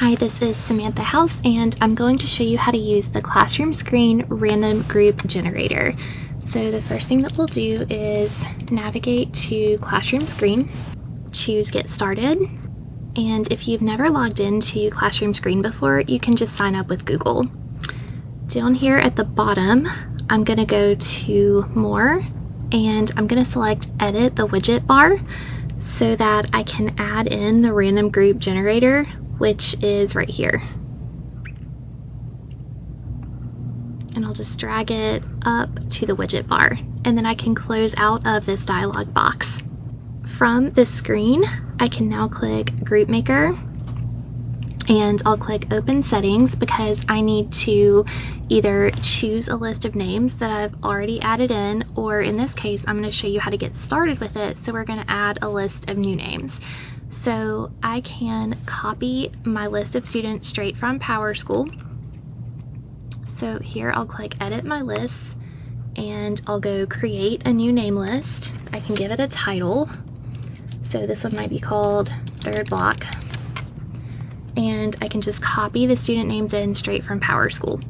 Hi, this is Samantha House and I'm going to show you how to use the Classroom Screen Random Group Generator. So the first thing that we'll do is navigate to Classroom Screen, choose Get Started, and if you've never logged into Classroom Screen before, you can just sign up with Google. Down here at the bottom, I'm going to go to More and I'm going to select Edit the Widget bar so that I can add in the random group generator which is right here. And I'll just drag it up to the widget bar and then I can close out of this dialog box. From this screen, I can now click Group Maker and I'll click Open Settings because I need to either choose a list of names that I've already added in, or in this case, I'm going to show you how to get started with it. So we're going to add a list of new names. So I can copy my list of students straight from PowerSchool. So here I'll click edit my list and I'll go create a new name list. I can give it a title. So this one might be called third block. And I can just copy the student names in straight from PowerSchool.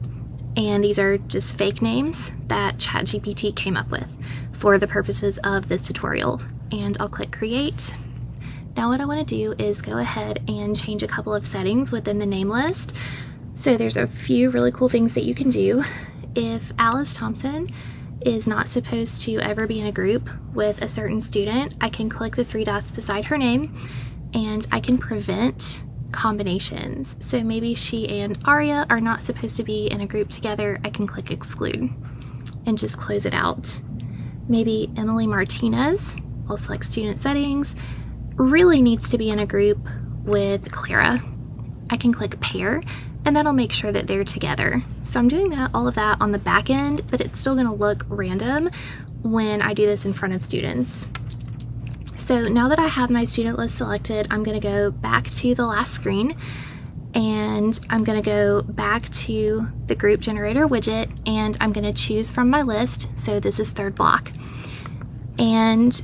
And these are just fake names that ChatGPT came up with for the purposes of this tutorial. And I'll click create now what I want to do is go ahead and change a couple of settings within the name list. So there's a few really cool things that you can do. If Alice Thompson is not supposed to ever be in a group with a certain student, I can click the three dots beside her name and I can prevent combinations. So maybe she and Aria are not supposed to be in a group together. I can click exclude and just close it out. Maybe Emily Martinez, I'll select student settings really needs to be in a group with Clara, I can click pair and that'll make sure that they're together. So I'm doing that all of that on the back end, but it's still gonna look random when I do this in front of students. So now that I have my student list selected, I'm gonna go back to the last screen and I'm gonna go back to the group generator widget and I'm gonna choose from my list. So this is third block. And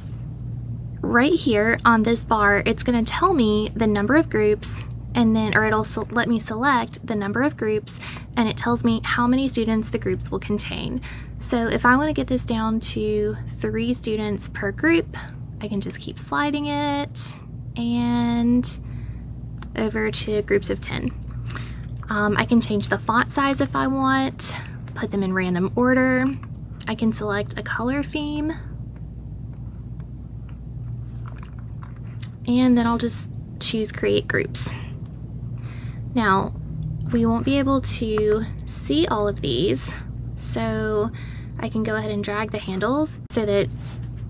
right here on this bar, it's going to tell me the number of groups and then, or it'll let me select the number of groups and it tells me how many students the groups will contain. So if I want to get this down to three students per group, I can just keep sliding it and over to groups of 10. Um, I can change the font size if I want, put them in random order. I can select a color theme and then I'll just choose create groups. Now, we won't be able to see all of these, so I can go ahead and drag the handles so that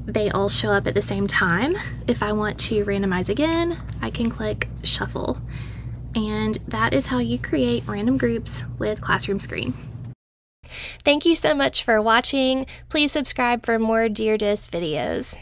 they all show up at the same time. If I want to randomize again, I can click shuffle. And that is how you create random groups with Classroom Screen. Thank you so much for watching. Please subscribe for more Dear DIS videos.